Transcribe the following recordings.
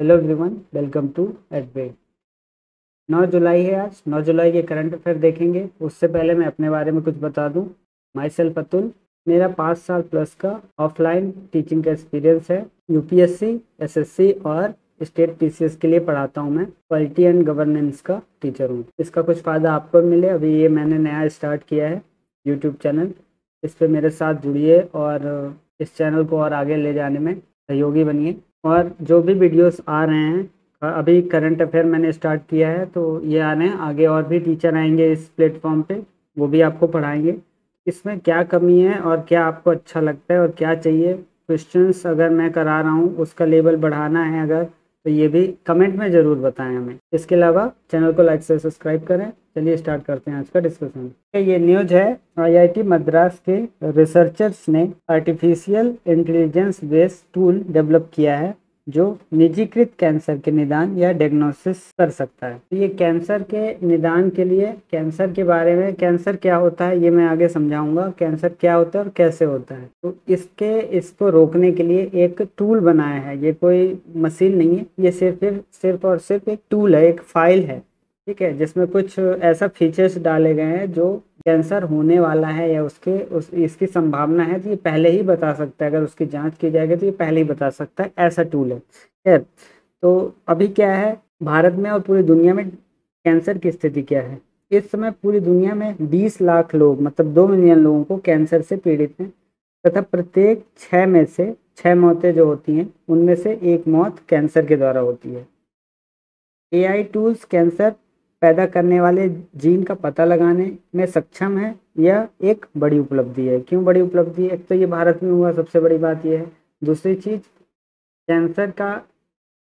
Hello everyone welcome to एडवेट नौ जुलाई है आज, नौ जुलाई के करंट अफेयर देखेंगे। उससे पहले मैं अपने बारे में कुछ बता दूँ। माई सेल्फ अतुल मेरा पाँच साल प्लस का ऑफलाइन टीचिंग का एक्सपीरियंस है। यूपीएससी एसएससी और स्टेट पीसीएस के लिए पढ़ाता हूँ मैं। क्वालिटी एंड गवर्नेंस का टीचर हूँ। इसका कुछ फ़ायदा आपको मिले। अभी ये मैंने नया स्टार्ट किया है यूट्यूब चैनल इस पर मेरे साथ जुड़िए और इस चैनल को और आगे ले जाने में सहयोगी बनिए। और जो भी वीडियोस आ रहे हैं अभी करंट अफेयर मैंने स्टार्ट किया है तो ये आ रहे हैं। आगे और भी टीचर आएँगे इस प्लेटफॉर्म पे, वो भी आपको पढ़ाएँगे। इसमें क्या कमी है और क्या आपको अच्छा लगता है और क्या चाहिए? क्वेश्चंस अगर मैं करा रहा हूँ, उसका लेवल बढ़ाना है अगर तो ये भी कमेंट में ज़रूर बताएँ हमें। इसके अलावा चैनल को लाइक से सब्सक्राइब करें। चलिए स्टार्ट करते हैं आज का डिस्कशन ये न्यूज़ है आईआईटी मद्रास के रिसर्चर्स ने artificial intelligence based tool develop किया है। जो निजीकृत कैंसर के निदान या डायग्नोसिस कर सकता है। तो ये कैंसर के निदान के लिए, कैंसर के बारे में, कैंसर क्या होता है, ये मैं आगे समझाऊँगा, कैंसर क्या होता है और कैसे होता है। तो इसके, इसको रोकने के लिए एक टूल बनाया है। ये कोई मशीन नहीं है, ये सिर्फ़ सिर्फ़ और सिर्फ़ एक टूल है, एक फ़ाइल है। ठीक है, जिसमें कुछ ऐसा फीचर्स डाले गए हैं जो कैंसर होने वाला है या उसके, उस, इसकी संभावना है तो ये पहले ही बता सकता है। अगर उसकी जाँच की जाएगी तो ये पहले ही बता सकता है, ऐसा टूल है। खैर तो अभी क्या है, भारत में और पूरी दुनिया में कैंसर की स्थिति क्या है? इस समय पूरी दुनिया में 20 लाख लोग मतलब दो मिलियन लोगों को कैंसर से पीड़ित हैं, तथा प्रत्येक छः में से छः मौतें जो होती हैं, उनमें से एक मौत कैंसर के द्वारा होती है। एआई टूल्स कैंसर पैदा करने वाले जीन का पता लगाने में सक्षम है। यह एक बड़ी उपलब्धि है। क्यों बड़ी उपलब्धि है? एक तो ये भारत में हुआ, सबसे बड़ी बात यह है। दूसरी चीज़, कैंसर का,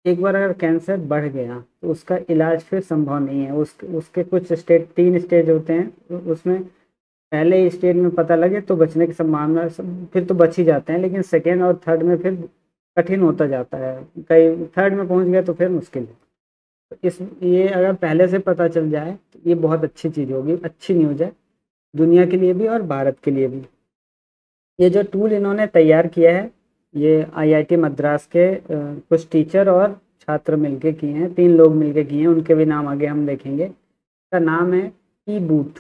एक बार अगर कैंसर बढ़ गया तो उसका इलाज फिर संभव नहीं है। उस, उसके कुछ स्टेज तीन स्टेज होते हैं। उसमें पहले स्टेज में पता लगे तो बचने की संभावना फिर तो बच ही जाते हैं, लेकिन सेकेंड और थर्ड में फिर कठिन होता जाता है। कई, थर्ड में पहुँच गया तो फिर मुश्किल है। इस, ये अगर पहले से पता चल जाए तो ये बहुत अच्छी चीज़ होगी, अच्छी न्यूज़ है, दुनिया के लिए भी और भारत के लिए भी। ये जो टूल इन्होंने तैयार किया है, ये आईआईटी मद्रास के कुछ टीचर और छात्र मिलके किए हैं, तीन लोग मिलके किए हैं, उनके भी नाम आगे हम देखेंगे। इसका नाम है ई बूट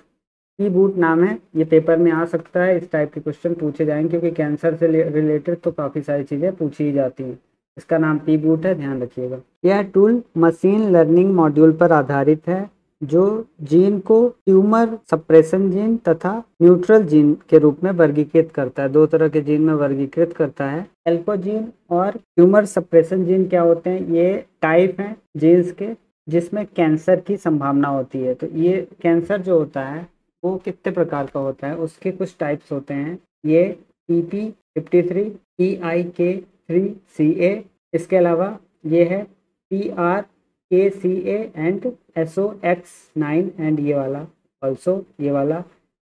ई बूट नाम है, ये पेपर में आ सकता है, इस टाइप के क्वेश्चन पूछे जाएँगे, क्योंकि कैंसर से रिलेटेड तो काफ़ी सारी चीज़ें पूछी ही जाती हैं। इसका नाम पी बूट है, ध्यान रखिएगा। यह टूल मशीन लर्निंग मॉड्यूल पर आधारित है, जो जीन को ट्यूमर सप्रेशन जीन तथा न्यूट्रल जीन के रूप में वर्गीकृत करता है। दो तरह के जीन में वर्गीकृत करता है एल्कोजीन और ट्यूमर सप्रेशन जीन क्या होते हैं? ये टाइप हैं जीन्स के, जिसमें कैंसर की संभावना होती है। तो ये कैंसर जो होता है, वो कितने प्रकार का होता है? उसके कुछ टाइप्स होते हैं। ये E P fifty three E I K three C ए इसके अलावा ये है P R K C A and S O X nine and ये वाला ऑल्सो ये वाला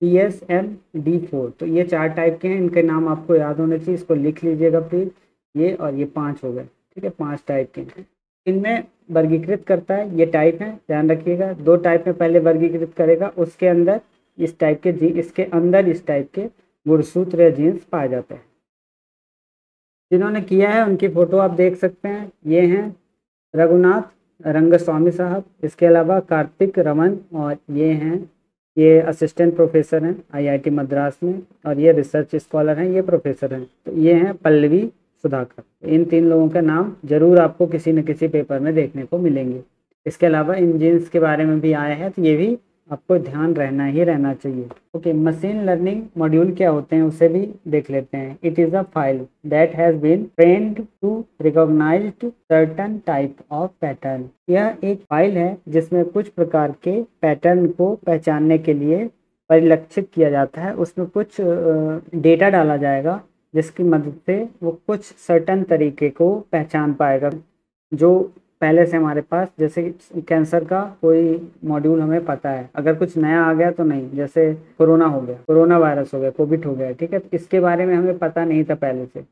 P S M D four तो ये चार टाइप के हैं, इनके नाम आपको याद होने चाहिए, इसको लिख लीजिएगा प्लीज़ ये और ये पाँच हो गए, ठीक है, पाँच टाइप के हैं। इनमें वर्गीकृत करता है, ये टाइप है, ध्यान रखिएगा, दो टाइप में पहले वर्गीकृत करेगा, उसके अंदर इस टाइप के, जी, इसके अंदर इस टाइप के गुड़सूत्र या जीन्स पाए जाते हैं। जिन्होंने किया है, उनकी फ़ोटो आप देख सकते हैं। ये हैं रघुनाथ रंगस्वामी साहब, इसके अलावा कार्तिक रमन और ये हैं। ये असिस्टेंट प्रोफेसर हैं आईआईटी मद्रास में और ये रिसर्च स्कॉलर हैं, ये प्रोफेसर हैं। तो ये हैं पल्लवी सुधाकर। इन तीन लोगों का नाम ज़रूर आपको किसी न किसी पेपर में देखने को मिलेंगे। इसके अलावा इंजिन्स के बारे में भी आया है तो ये भी आपको ध्यान रहना ही रहना चाहिए। ओके मशीन लर्निंग मॉड्यूल क्या होते हैं उसे भी देख लेते हैं। It is a file that has been trained to recognise certain type of pattern यह एक फ़ाइल है जिसमें कुछ प्रकार के पैटर्न को पहचानने के लिए परिलक्षित किया जाता है। उसमें कुछ डेटा डाला जाएगा जिसकी मदद से वो कुछ सर्टन तरीके को पहचान पाएगा, जो पहले से हमारे पास, जैसे कैंसर का कोई मॉड्यूल हमें पता है। अगर कुछ नया आ गया तो नहीं, जैसे कोरोना हो गया, कोरोना वायरस हो गया कोविड हो गया, ठीक है? तो इसके बारे में हमें पता नहीं था पहले से।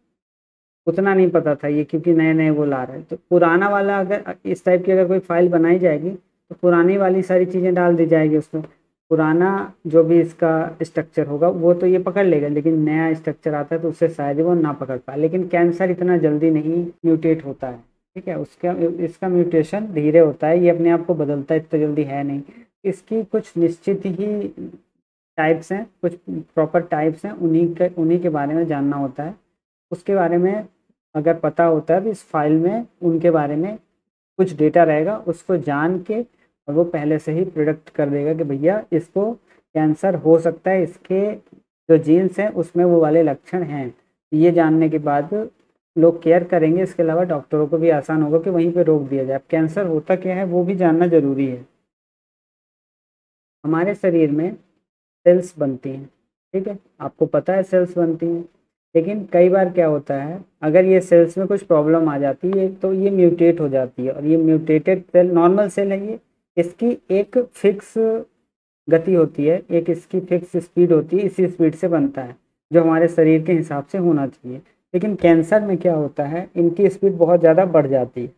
उतना नहीं पता था ये, क्योंकि नए नए वो ला रहे हैं। तो पुराना वाला अगर, इस टाइप की अगर कोई फ़ाइल बनाई जाएगी तो पुरानी वाली सारी चीज़ें डाल दी जाएगी उसमें। पुराना जो भी इसका स्ट्रक्चर होगा, वो तो ये पकड़ लेगा, लेकिन नया स्ट्रक्चर आता है तो उससे शायद वो ना पकड़ पाए। लेकिन कैंसर इतना जल्दी नहीं म्यूटेट होता है। ठीक है, उसका, इसका म्यूटेशन धीरे होता है, ये अपने आप को बदलता है, इतना जल्दी है नहीं। इसकी कुछ निश्चित ही टाइप्स हैं, कुछ प्रॉपर टाइप्स हैं, उन्हीं के उन्हीं के बारे में जानना होता है। उसके बारे में अगर पता होता है तो इस फ़ाइल में उनके बारे में कुछ डेटा रहेगा, उसको जान के और वो पहले से ही प्रोडक्ट कर देगा कि भैया इसको कैंसर हो सकता है, इसके जो जीन्स हैं, उसमें वो वाले लक्षण हैं। ये जानने के बाद लोग केयर करेंगे, इसके अलावा डॉक्टरों को भी आसान होगा कि वहीं पे रोक दिया जाए। कैंसर होता क्या है, वो भी जानना ज़रूरी है। हमारे शरीर में सेल्स बनती हैं, ठीक है? आपको पता है सेल्स बनती हैं। लेकिन कई बार क्या होता है, अगर ये सेल्स में कुछ प्रॉब्लम आ जाती है तो ये म्यूटेट हो जाती है और ये म्यूटेटेड सेल, नॉर्मल सेल है ये, इसकी एक फिक्स गति होती है, एक इसकी फिक्स स्पीड होती है, इसी स्पीड से बनता है, जो हमारे शरीर के हिसाब से होना चाहिए। लेकिन कैंसर में क्या होता है, इनकी स्पीड बहुत ज़्यादा बढ़ जाती है।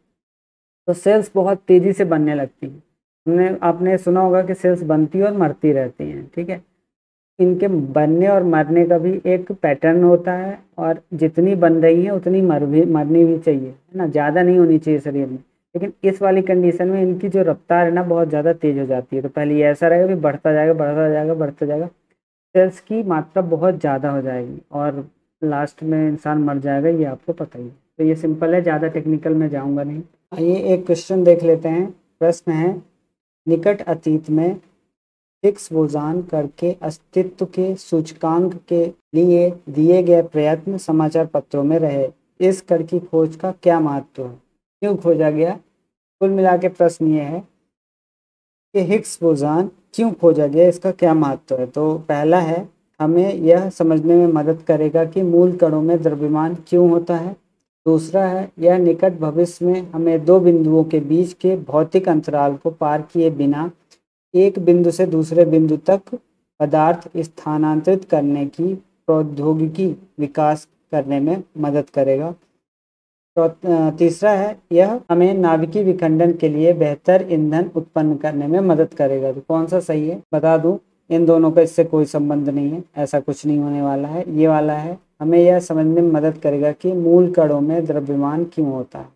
तो सेल्स बहुत तेज़ी से बनने लगती हैं। हमने, आपने सुना होगा कि सेल्स बनती और मरती रहती हैं, ठीक है? इनके बनने और मरने का भी एक पैटर्न होता है और जितनी बन रही है, उतनी मर भी, मरनी भी चाहिए, है ना? ज़्यादा नहीं होनी चाहिए शरीर में। लेकिन इस वाली कंडीशन में इनकी जो रफ्तार है ना, बहुत ज़्यादा तेज़ हो जाती है। तो पहले ये ऐसा रहेगा फिर बढ़ता जाएगा बढ़ता जाएगा बढ़ता जाएगा। सेल्स की मात्रा बहुत ज़्यादा हो जाएगी और लास्ट में इंसान मर जाएगा, ये आपको पता ही है। तो ये सिंपल है, ज़्यादा टेक्निकल में जाऊँगा नहीं। आइए एक क्वेश्चन देख लेते हैं। प्रश्न है, निकट अतीत में हिग्स बोजान करके अस्तित्व के सूचकांक के लिए दिए गए प्रयत्न समाचार पत्रों में रहे। इस कर की खोज का क्या महत्व है? क्यों खोजा गया? कुल मिला के प्रश्न ये है कि हिग्स बोजान क्यों खोजा गया? इसका क्या महत्व है? तो पहला है हमें यह समझने में मदद करेगा कि मूल कणों में द्रव्यमान क्यों होता है। दूसरा है, यह निकट भविष्य में हमें दो बिंदुओं के बीच के भौतिक अंतराल को पार किए बिना एक बिंदु से दूसरे बिंदु तक पदार्थ स्थानांतरित करने की प्रौद्योगिकी विकास करने में मदद करेगा। तो तीसरा है, यह हमें नाभिकीय विखंडन के लिए बेहतर ईंधन उत्पन्न करने में मदद करेगा। तो कौन सा सही है? बता दूँ इन दोनों का इससे कोई संबंध नहीं है, ऐसा कुछ नहीं होने वाला है। ये वाला है, हमें यह समझने में मदद करेगा कि मूल कणों में द्रव्यमान क्यों होता है।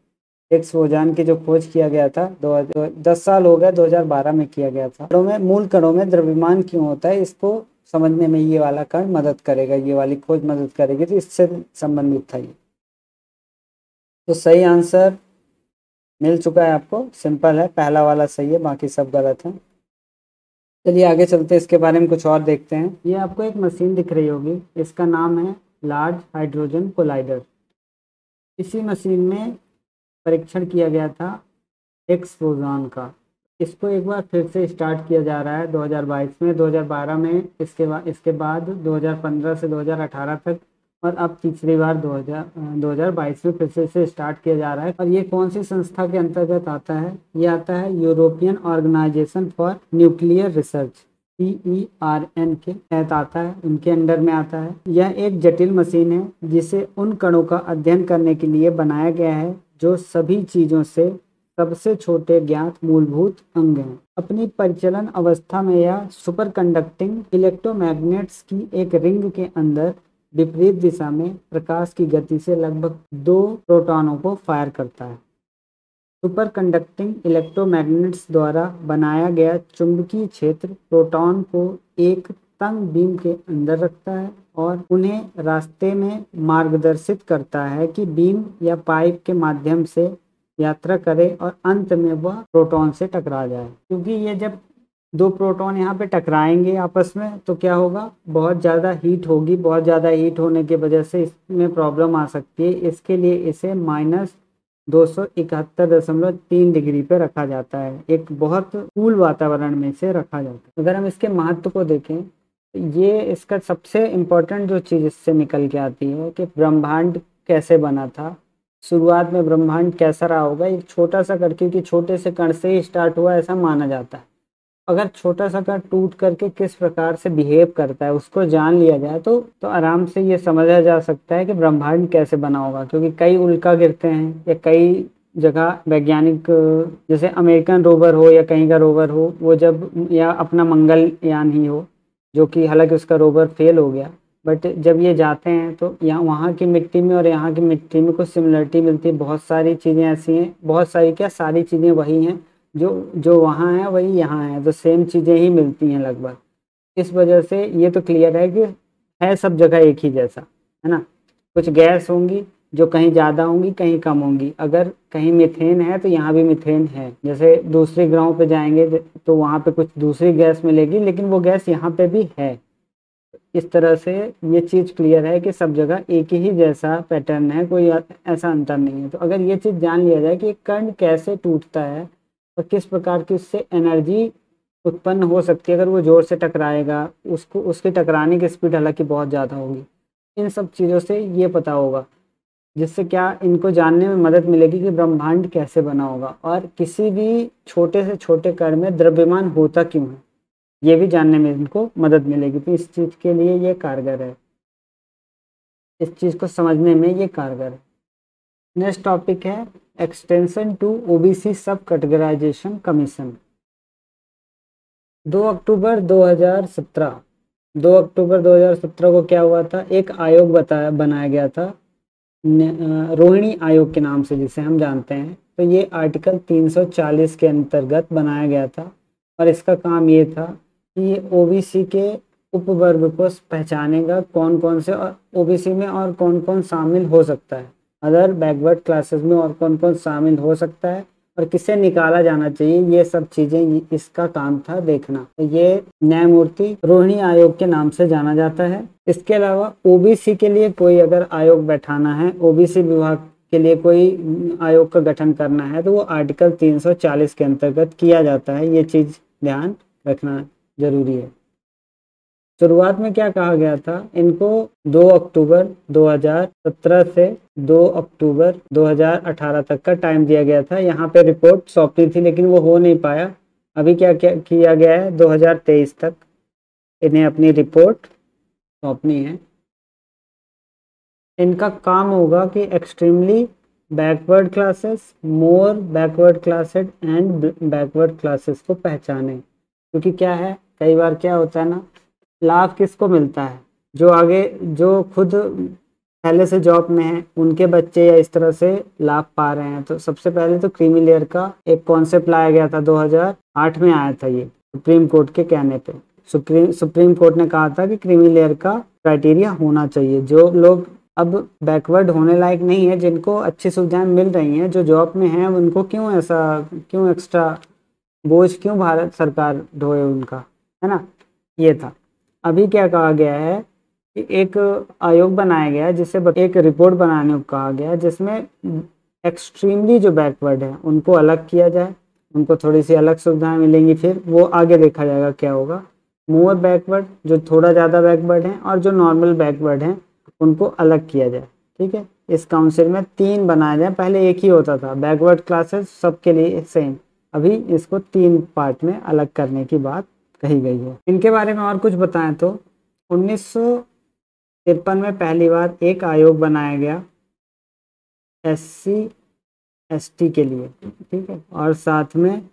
एक सोजान की जो खोज किया गया था, दो दस साल हो गया 2012 में किया गया था। कणों में, मूल कणों में द्रव्यमान क्यों होता है, इसको समझने में ये वाला कण मदद करेगा, ये वाली खोज मदद करेगी तो इससे संबंधित था ये। तो सही आंसर मिल चुका है आपको, सिंपल है, पहला वाला सही है, बाकी सब गलत है। चलिए आगे चलते इसके बारे में कुछ और देखते हैं। ये आपको एक मशीन दिख रही होगी, इसका नाम है लार्ज हाइड्रोजन कोलाइडर इसी मशीन में परीक्षण किया गया था एक्सपोजान का। इसको एक बार फिर से स्टार्ट किया जा रहा है 2022 में 2012 में, इसके बाद इसके बाद 2015 से 2018 तक और अब तीसरी बार 2000 2022 में फिर से इसे स्टार्ट किया जा रहा है। और ये कौन सी संस्था के अंतर्गत आता है? ये आता है European organisation for nuclear research E R N के तहत आता है। उनके अंडर में आता है। यह एक जटिल मशीन है, जिसे उन कणों का अध्ययन करने के लिए बनाया गया है, जो सभी चीज़ों से सबसे छोटे ज्ञात मूलभूत अंग हैं। अपनी परिचलन अवस्था में यह सुपर कंडक्टिंग इलेक्ट्रोमैग्नेट्स की एक रिंग के अंदर विपरीत दिशा में प्रकाश की गति से लगभग दो प्रोटॉनों को फायर करता है। सुपर कंडक्टिंग इलेक्ट्रोमैग्नेट्स द्वारा बनाया गया चुंबकीय क्षेत्र प्रोटॉन को एक तंग बीम के अंदर रखता है और उन्हें रास्ते में मार्गदर्शित करता है कि बीम या पाइप के माध्यम से यात्रा करे और अंत में वह प्रोटॉन से टकरा जाए। क्योंकि ये जब दो प्रोटॉन यहाँ पे टकराएँगे आपस में तो क्या होगा? बहुत ज़्यादा हीट होगी, बहुत ज़्यादा हीट होने की वजह से इसमें प्रॉब्लम आ सकती है। इसके लिए इसे माइनस दो सौ इकहत्तर दशमलव तीन डिग्री पे रखा जाता है। एक बहुत कूल वातावरण में इसे रखा जाता है। अगर हम इसके महत्व को देखें, ये इसका सबसे इम्पोर्टेंट जो चीज़ इससे निकल के आती है कि ब्रह्मांड कैसे बना था। शुरुआत में ब्रह्मांड कैसा रहा होगा? एक छोटा सा कण क्योंकि छोटे से कण से ही स्टार्ट हुआ, ऐसा माना जाता है। अगर छोटा सा कण टूट करके किस प्रकार से बिहेव करता है, उसको जान लिया जाए तो तो आराम से ये समझा जा सकता है कि ब्रह्मांड कैसे बना होगा, क्योंकि कई उल्का गिरते हैं, या कई जगह वैज्ञानिक, जैसे अमेरिकन रोवर हो या कहीं का रोवर हो, वो जब, या अपना मंगल यान ही हो, जो कि हालाँकि उसका रोवर फेल हो गया बट जब ये जाते हैं तो यहाँ, वहाँ की मिट्टी में और यहाँ की मिट्टी में कुछ सिमिलरिटी मिलती है, बहुत सारी चीज़ें ऐसी हैं, बहुत सारी क्या, सारी चीज़ें वही हैं जो जो वहाँ है, वही यहाँ है। तो सेम चीज़ें ही मिलती हैं लगभग। इस वजह से ये तो क्लियर है कि है सब जगह एक ही जैसा, है ना? कुछ गैस होंगी जो कहीं ज़्यादा होंगी, कहीं कम होंगी। अगर कहीं मिथेन है तो यहाँ भी मिथेन है। जैसे दूसरे ग्रहों पे जाएँगे तो वहाँ पे कुछ दूसरी गैस मिलेगी, लेकिन वो गैस यहाँ पे भी है। इस तरह से ये चीज़ क्लियर है कि सब जगह एक ही जैसा पैटर्न है, कोई ऐसा अंतर नहीं है। तो अगर ये चीज़ जान लिया जाए कि कर्ण कैसे टूटता है और किस प्रकार की उससे एनर्जी उत्पन्न हो सकती है? अगर वो ज़ोर से टकराएगा, उसको, उसके टकराने की स्पीड हालाँकि बहुत ज़्यादा होगी। इन सब चीज़ों से ये पता होगा, जिससे क्या इनको जानने में मदद मिलेगी कि ब्रह्मांड कैसे बना होगा और किसी भी छोटे से छोटे कण में द्रव्यमान होता क्यों है? ये भी जानने में इनको मदद मिलेगी। तो इस चीज़ के लिए ये कारगर है। इस चीज़ को समझने में ये कारगर है। नेक्स्ट टॉपिक है extension to OBC sub categorisation commission 2 अक्टूबर 2017 2 अक्टूबर 2017 को क्या हुआ था? एक आयोग बताया, बनाया गया था। रोहिणी आयोग के नाम से, जिसे हम जानते हैं। तो ये आर्टिकल 340 के अंतर्गत बनाया गया था। और इसका काम ये था कि ये ओबीसी के उपवर्ग को पहचानेगा कौन कौन से, और ओबीसी में और कौन कौन शामिल हो सकता है। अदर बैकवर्ड क्लासेस में और कौन कौन शामिल हो सकता है और किसे निकाला जाना चाहिए, ये सब चीज़ें इसका काम था देखना। तो ये न्यायमूर्ति रोहिणी आयोग के नाम से जाना जाता है। इसके अलावा ओबीसी के लिए कोई अगर आयोग बैठाना है, ओबीसी विभाग के लिए कोई आयोग का गठन करना है तो वो आर्टिकल 340 के अंतर्गत किया जाता है। ये चीज़ ध्यान रखना ज़रूरी है। शुरुआत में क्या कहा गया था? इनको 2 अक्टूबर 2017 से 2 अक्टूबर 2018 तक का टाइम दिया गया था। यहाँ पे रिपोर्ट सौंपनी थी, लेकिन वो हो नहीं पाया। अभी क्या क्या किया गया है? 2023 तक इन्हें अपनी रिपोर्ट सौंपनी है। इनका काम होगा कि extremely backward classes more backward classes and backward classes को पहचाने। क्योंकि क्या है? कई बार क्या होता है ना लाभ किसको मिलता है? जो आगे, जो खुद पहले से जॉब में है, उनके बच्चे या इस तरह से लाभ पा रहे हैं। तो सबसे पहले तो क्रीमी लेयर का एक कॉन्सेप्ट लाया गया था 2008 में आया था ये सुप्रीम कोर्ट के कहने पे। सुप्रीम सुप्रीम कोर्ट ने कहा था कि क्रीमी लेयर का क्राइटेरिया होना चाहिए। जो लोग अब बैकवर्ड होने लायक नहीं है, जिनको अच्छी सुविधाएँ मिल रही हैं, जो जॉब में हैं, उनको क्यों ऐसा, क्यों एक्स्ट्रा बोझ, क्यों भारत सरकार ढोए उनका? है ना? ये था। अभी क्या कहा गया है कि एक आयोग बनाया गया है, जिसे एक रिपोर्ट बनाने को कहा गया है, जिसमें एक्सट्रीमली जो बैकवर्ड है, उनको अलग किया जाए, उनको थोड़ी सी अलग सुविधाएँ मिलेंगी, फिर वो आगे देखा जाएगा क्या होगा। मोर बैकवर्ड जो थोड़ा ज़्यादा बैकवर्ड हैं और जो नॉर्मल बैकवर्ड हैं, उनको अलग किया जाए, ठीक है? इस काउंसिल में तीन बनाया जाए, पहले एक ही होता था बैकवर्ड क्लासेस सबके लिए सेम अभी इसको तीन पार्ट में अलग करने की बात कही गई है। इनके बारे में और कुछ बताएँ तो उन्नीस सौ तिरपन में पहली बार एक आयोग बनाया गया एस सी के लिए, ठीक है, और साथ में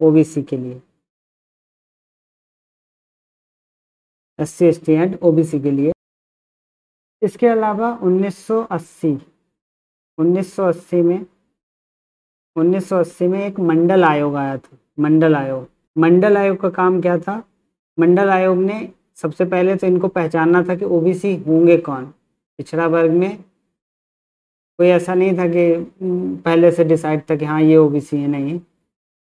ओबीसी के लिए। S C S T and OBC के लिए। इसके अलावा 1980 1980 में 1980 में एक मंडल आयोग आया था, मंडल आयोग। मंडल आयोग का काम क्या था? मंडल आयोग ने सबसे पहले तो इनको पहचानना था कि ओबीसी होंगे कौन। पिछड़ा वर्ग में कोई ऐसा नहीं था कि पहले से डिसाइड था कि हाँ ये ओबीसी है, नहीं।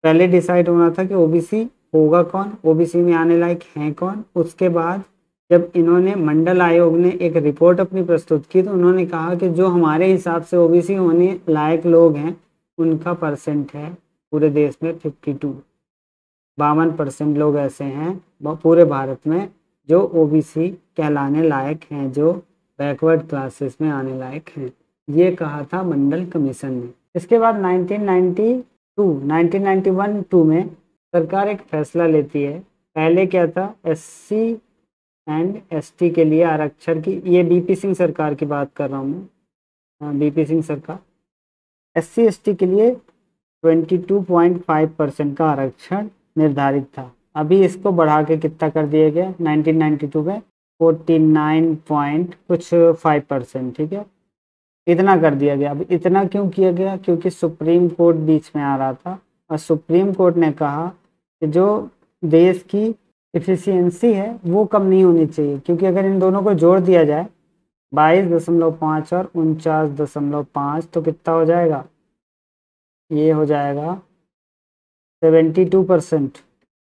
पहले डिसाइड होना था कि ओबीसी होगा कौन, ओबीसी में आने लायक हैं कौन। उसके बाद जब इन्होंने, मंडल आयोग ने एक रिपोर्ट अपनी प्रस्तुत की तो उन्होंने कहा कि जो हमारे हिसाब से ओबीसी होने लायक लोग हैं, उनका परसेंट है पूरे देश में फिफ्टी टू बावन परसेंट लोग ऐसे हैं पूरे भारत में, जो ओबीसी कहलाने लायक हैं, जो बैकवर्ड क्लासेस में आने लायक हैं। ये कहा था मंडल कमीशन ने। इसके बाद 1992 1991 टू में सरकार एक फैसला लेती है। पहले क्या था? एससी एंड एसटी के लिए आरक्षण की, ये बीपी सिंह सरकार की बात कर रहा हूँ। बीपी सिंह सरकार। एस सी के लिए 22.5 परसेंट का आरक्षण। निर्धारित था। अभी इसको बढ़ा के कितना कर दिया गया? 1992 में फोर्टी नाइन पॉइंट कुछ फाइव परसेंट, ठीक है? इतना कर दिया गया। अब इतना क्यों किया गया? क्योंकि सुप्रीम कोर्ट बीच में आ रहा था। और सुप्रीम कोर्ट ने कहा कि जो देश की एफिशिएंसी है, वो कम नहीं होनी चाहिए। क्योंकि अगर इन दोनों को जोड़ दिया जाए, बाईस दशमलव पाँच और उनचास दशमलव पाँच तो कितना हो जाएगा? ये हो जाएगा सेवेंटी टू परसेंट।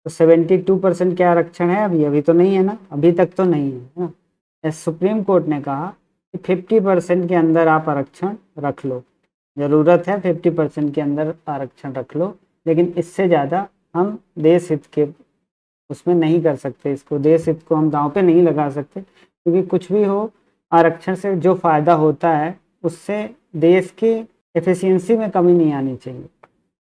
तो सेवेंटी टू परसेंट क्या आरक्षण है? अभी अभी तो नहीं है ना? अभी तक तो नहीं है ना? सुप्रीम कोर्ट ने कहा कि फिफ्टी परसेंट के अंदर आप आरक्षण रख लो। ज़रूरत है फिफ्टी परसेंट के अंदर आरक्षण रख लो, लेकिन इससे ज़्यादा हम देश हित के उसमें नहीं कर सकते। इसको देश हित को हम दांव पे नहीं लगा सकते, क्योंकि कुछ भी हो, आरक्षण से जो फ़ायदा होता है, उससे देश के एफिशिएंसी में कमी नहीं आनी चाहिए।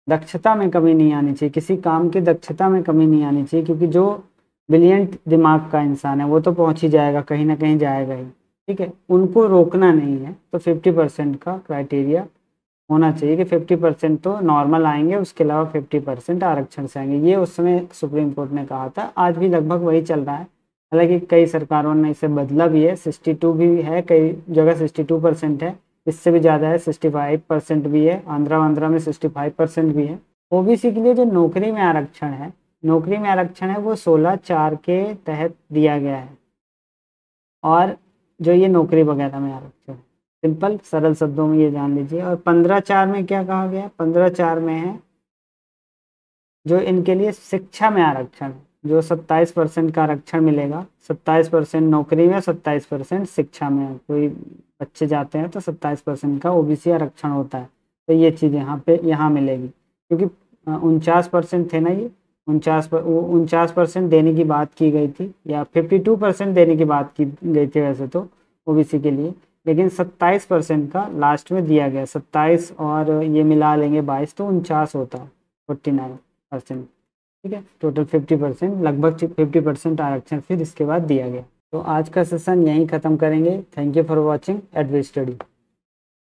दक्षता में कमी नहीं आनी चाहिए, किसी काम की दक्षता में कमी नहीं आनी चाहिए, क्योंकि जो ब्रिलियंट दिमाग का इंसान है, वो तो पहुँच ही जाएगा, कहीं ना कहीं जाएगा ही, ठीक है? उनको रोकना नहीं है तो फिफ्टी परसेंट का क्राइटेरिया होना चाहिए कि फिफ्टी परसेंट तो नॉर्मल आएँगे, उसके अलावा फिफ्टी परसेंट आरक्षण से आएँगे। ये उस समय सुप्रीम कोर्ट ने कहा था, आज भी लगभग वही चल रहा है। हालाँकि कई सरकारों ने इसे बदला भी है सिक्सटी टू भी है, कई जगह सिक्सटी टू परसेंट है। इससे भी ज़्यादा है सिक्सटी फाइव परसेंट भी है आंध्रा वांध्रा में सिक्सटी फाइव परसेंट भी है। ओबीसी के लिए जो नौकरी में आरक्षण है, नौकरी में आरक्षण है, वो सोलह चार के तहत दिया गया है। और जो ये नौकरी वगैरह में आरक्षण है, सिंपल, सरल शब्दों में ये जान लीजिए। और पंद्रह चार में क्या कहा गया पंद्रह चार में है जो इनके लिए शिक्षा में आरक्षण है। जो सत्ताईस परसेंट का आरक्षण मिलेगा, सत्ताईस परसेंट नौकरी में, सत्ताईस परसेंट शिक्षा में। कोई बच्चे जाते हैं तो सत्ताईस परसेंट का ओबीसी आरक्षण होता है। तो ये चीज़ यहाँ पे, यहाँ मिलेगी। क्योंकि उनचास परसेंट थे ना ये, उनचास पर उनचास परसेंट देने की बात की गई थी, या फिफ्टी टू परसेंट देने की बात की गई थी वैसे तो ओबीसी के लिए। लेकिन सत्ताईस परसेंट का लास्ट में दिया गया, सत्ताईस और ये मिला लेंगे बाईस तो उनचास होता, फोर्टी नाइन परसेंट। ठीक है? टोटल फिफ्टी परसेंट लगभग फिफ्टी परसेंट आरक्षण फिर इसके बाद दिया गया। तो आज का सेशन यहीं ख़त्म करेंगे। थैंक यू फॉर वॉचिंग एडवे स्टडी